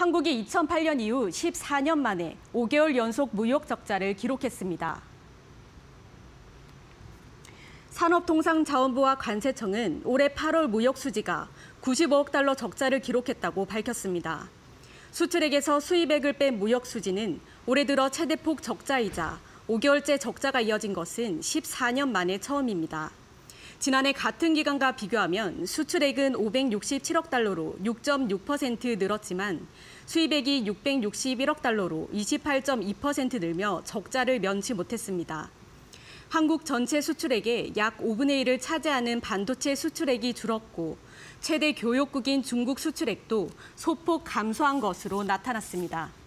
한국이 2008년 이후 14년 만에 5개월 연속 무역 적자를 기록했습니다. 산업통상자원부와 관세청은 올해 8월 무역 수지가 95억 달러 적자를 기록했다고 밝혔습니다. 수출액에서 수입액을 뺀 무역 수지는 올해 들어 최대폭 적자이자 5개월째 적자가 이어진 것은 14년 만에 처음입니다. 지난해 같은 기간과 비교하면 수출액은 567억 달러로 6.6% 늘었지만 수입액이 661억 달러로 28.2% 늘며 적자를 면치 못했습니다. 한국 전체 수출액의 약 5분의 1을 차지하는 반도체 수출액이 줄었고 최대 교역국인 중국 수출액도 소폭 감소한 것으로 나타났습니다.